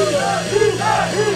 Lula, Lula, Lula.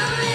Sorry,